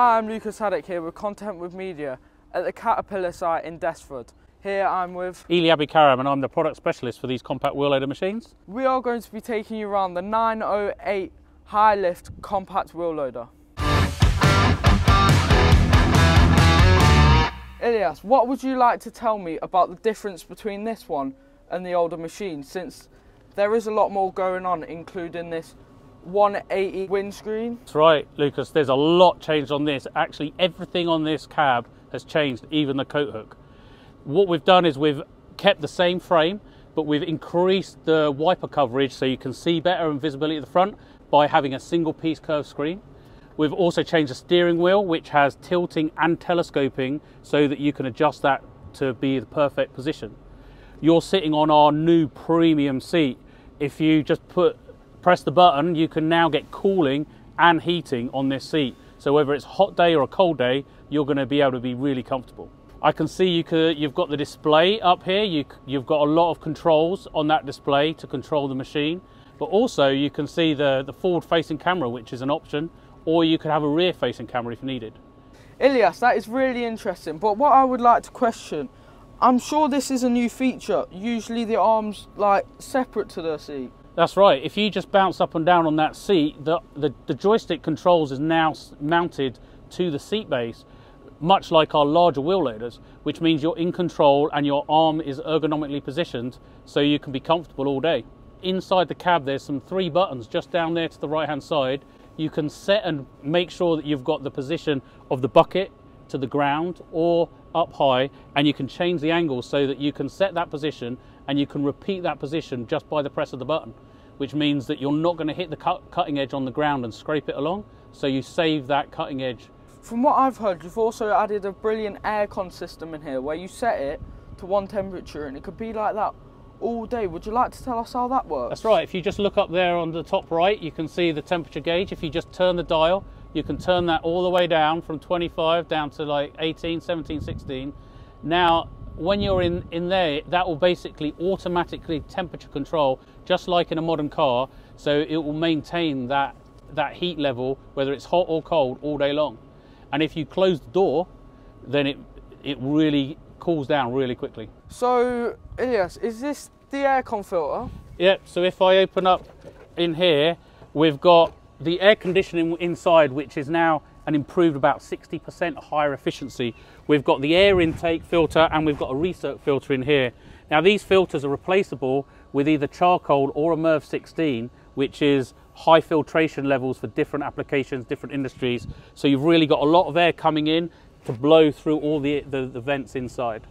I'm Lucas Haddock here with Content with Media at the Caterpillar site in Desford. Here I'm with... Elie Abi-Karam and I'm the product specialist for these compact wheel loader machines. We are going to be taking you around the 908 high lift compact wheel loader. Ilias, what would you like to tell me about the difference between this one and the older machine since there is a lot more going on including this 180 windscreen? That's right, Lucas. There's a lot changed on this. Actually, everything on this cab has changed, even the coat hook. What we've done is we've kept the same frame, but we've increased the wiper coverage so you can see better and visibility at the front by having a single piece curved screen. We've also changed the steering wheel, which has tilting and telescoping so that you can adjust that to be the perfect position. You're sitting on our new premium seat. If you just put press the button, you can now get cooling and heating on this seat. So whether it's a hot day or a cold day, you're going to be able to be really comfortable. I can see you could, you've got the display up here. You, you've got a lot of controls on that display to control the machine. But also you can see the, the forward facing camera, which is an option or you could have a rear facing camera if needed. Ilias, that is really interesting. But what I would like to question, I'm sure this is a new feature. Usually the arms like separate to the seat. That's right. If you just bounce up and down on that seat, the, the, the joystick controls is now mounted to the seat base, much like our larger wheel loaders, which means you're in control and your arm is ergonomically positioned so you can be comfortable all day. Inside the cab, there's some three buttons just down there to the right hand side you can set and make sure that you've got the position of the bucket to the ground or up high and you can change the angle so that you can set that position and you can repeat that position just by the press of the button which means that you're not going to hit the cut, cutting edge on the ground and scrape it along so you save that cutting edge from what I've heard you've also added a brilliant aircon system in here where you set it to one temperature and it could be like that all day. Would you like to tell us how that works? That's right. If you just look up there on the top right, you can see the temperature gauge. If you just turn the dial, you can turn that all the way down from 25 down to like 18, 17, 16. Now, when you're in, in there, that will basically automatically temperature control, just like in a modern car. So it will maintain that, that heat level, whether it's hot or cold, all day long. And if you close the door, then it, it really cools down really quickly. So, Ilias, is this the aircon filter? Yep, so if I open up in here, we've got the air conditioning inside, which is now an improved about 60% higher efficiency. We've got the air intake filter and we've got a recirc filter in here. Now these filters are replaceable with either charcoal or a MERV 16, which is high filtration levels for different applications, different industries. So you've really got a lot of air coming in to blow through all the, the, the vents inside.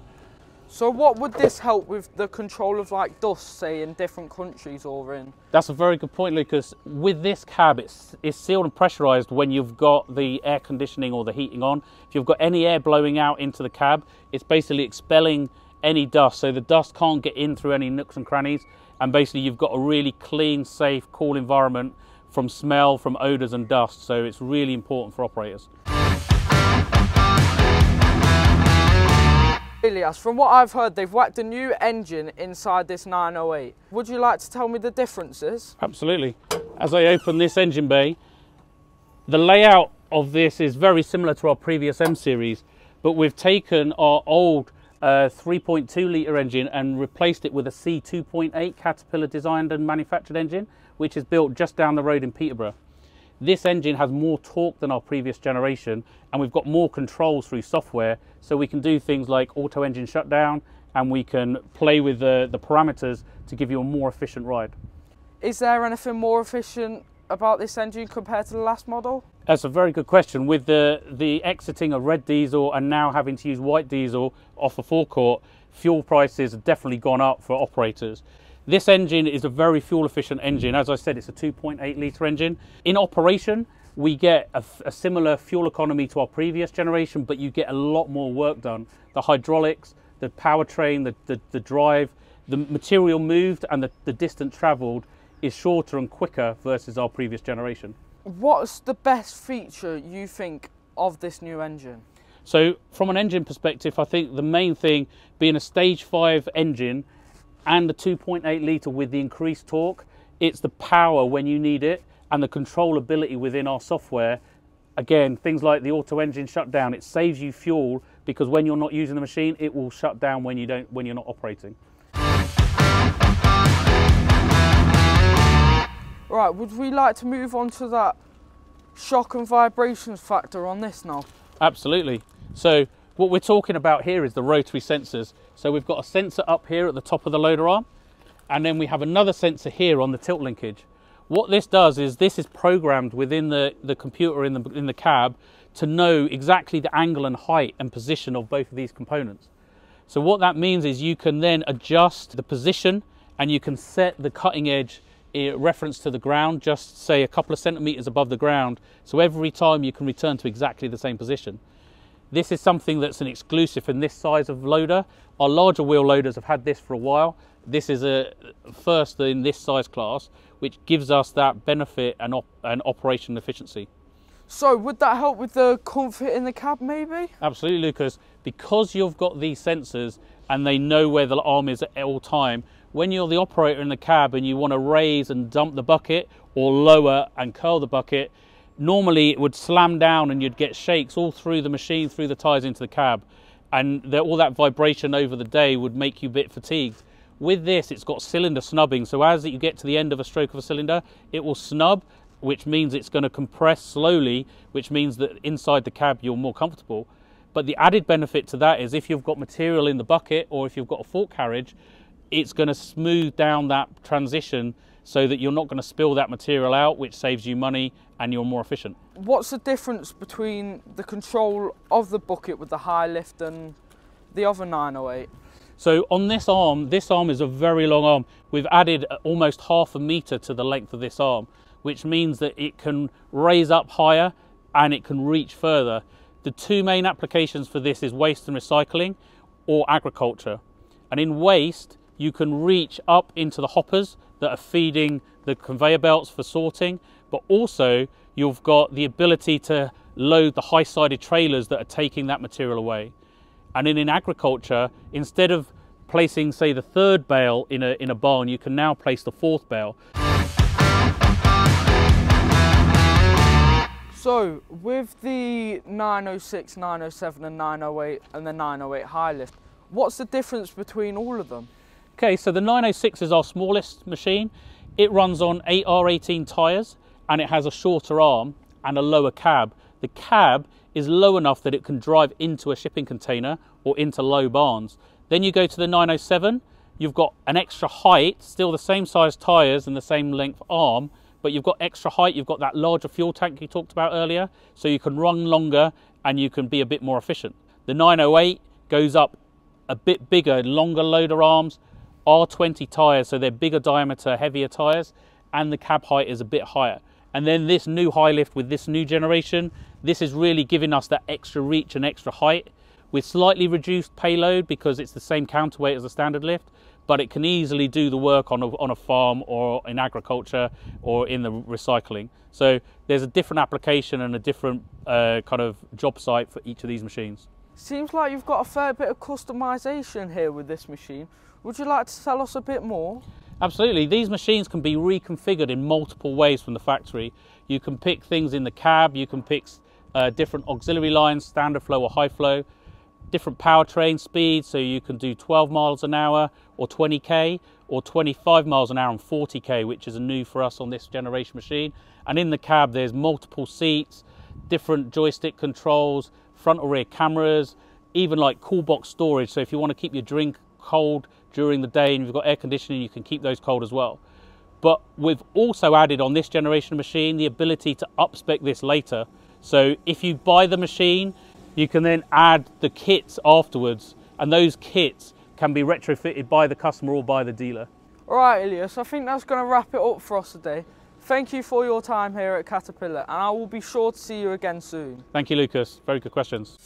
So what would this help with the control of like dust, say in different countries or in? That's a very good point, Lucas. With this cab, it's, it's sealed and pressurized when you've got the air conditioning or the heating on. If you've got any air blowing out into the cab, it's basically expelling any dust. So the dust can't get in through any nooks and crannies. And basically you've got a really clean, safe, cool environment from smell, from odors and dust. So it's really important for operators. Ilias, from what I've heard, they've whacked a new engine inside this 908. Would you like to tell me the differences? Absolutely. As I open this engine bay, the layout of this is very similar to our previous M series, but we've taken our old uh, 3.2 litre engine and replaced it with a C2.8 Caterpillar designed and manufactured engine, which is built just down the road in Peterborough. This engine has more torque than our previous generation and we've got more controls through software so we can do things like auto engine shutdown and we can play with the, the parameters to give you a more efficient ride. Is there anything more efficient about this engine compared to the last model? That's a very good question. With the, the exiting of red diesel and now having to use white diesel off a forecourt, fuel prices have definitely gone up for operators. This engine is a very fuel efficient engine. As I said, it's a 2.8 litre engine. In operation, we get a, a, similar fuel economy to our previous generation, but you get a lot more work done. The hydraulics, the powertrain, the, the, the drive, the material moved and the, the distance travelled is shorter and quicker versus our previous generation. What's the best feature you think of this new engine? So from an engine perspective, I think the main thing being a stage five engine and the 2.8 litre with the increased torque, it's the power when you need it and the controllability within our software Again, things like the auto engine shutdown, it saves you fuel because when you're not using the machine, it will shut down when you don't when you're not operating. Right, would we like to move on to that shock and vibrations factor on this now? Absolutely. So what we're talking about here is the rotary sensors. So we've got a sensor up here at the top of the loader arm, and then we have another sensor here on the tilt linkage. What this does is this is programmed within the, the computer in the, in the cab to know exactly the angle and height and position of both of these components. So what that means is you can then adjust the position and you can set the cutting edge reference to the ground, just say a couple of centimeters above the ground. So every time you can return to exactly the same position. This is something that's an exclusive in this size of loader. Our larger wheel loaders have had this for a while. This is a first in this size class, which gives us that benefit and, op and operation efficiency. So would that help with the comfort in the cab maybe? Absolutely, Lucas. Because you've got these sensors and they know where the arm is at all time, when you're the operator in the cab and you want to raise and dump the bucket or lower and curl the bucket, normally it would slam down and you'd get shakes all through the machine, through the tyres into the cab. And the, all that vibration over the day would make you a bit fatigued. With this, it's got cylinder snubbing. So as you get to the end of a stroke of a cylinder, it will snub, which means it's going to compress slowly, which means that inside the cab you're more comfortable. But the added benefit to that is if you've got material in the bucket or if you've got a fork carriage, it's going to smooth down that transition so that you're not going to spill that material out, which saves you money and you're more efficient. What's the difference between the control of the bucket with the high lift and the other 908? So on this arm, this arm is a very long arm. We've added almost half a meter to the length of this arm, which means that it can raise up higher and it can reach further. The two main applications for this is waste and recycling or agriculture. And in waste, you can reach up into the hoppers that are feeding the conveyor belts for sorting, but also you've got the ability to load the high-sided trailers that are taking that material away. And in, in agriculture, instead of placing, say, the third bale in a, in a barn, you can now place the fourth bale. So, with the 906, 907 and 908 and the 908 high lift, what's the difference between all of them? Okay, so the 906 is our smallest machine. It runs on 8R18 tyres and it has a shorter arm and a lower cab. The cab is low enough that it can drive into a shipping container or into low barns. Then you go to the 907, you've got an extra height, still the same size tyres and the same length arm, but you've got extra height, you've got that larger fuel tank you talked about earlier, so you can run longer and you can be a bit more efficient. The 908 goes up a bit bigger, longer loader arms, R20 tyres, so they're bigger diameter, heavier tyres, and the cab height is a bit higher. And then this new high lift with this new generation, this is really giving us that extra reach and extra height with slightly reduced payload because it's the same counterweight as a standard lift, but it can easily do the work on a, on a farm or in agriculture or in the recycling. So there's a different application and a different uh, kind of job site for each of these machines. Seems like you've got a fair bit of customization here with this machine. Would you like to tell us a bit more? Absolutely. These machines can be reconfigured in multiple ways from the factory. You can pick things in the cab, you can pick uh, different auxiliary lines, standard flow or high flow, different powertrain speeds, so you can do 12 miles an hour or 20k or 25 miles an hour and 40k, which is new for us on this generation machine. And in the cab, there's multiple seats, different joystick controls, front or rear cameras, even like cool box storage. So if you want to keep your drink cold during the day and you've got air conditioning, you can keep those cold as well. But we've also added on this generation machine the ability to upspec this later. So if you buy the machine, you can then add the kits afterwards and those kits can be retrofitted by the customer or by the dealer. All right, Ilias, I think that's going to wrap it up for us today. Thank you for your time here at Caterpillar and I will be sure to see you again soon. Thank you, Lucas. Very good questions.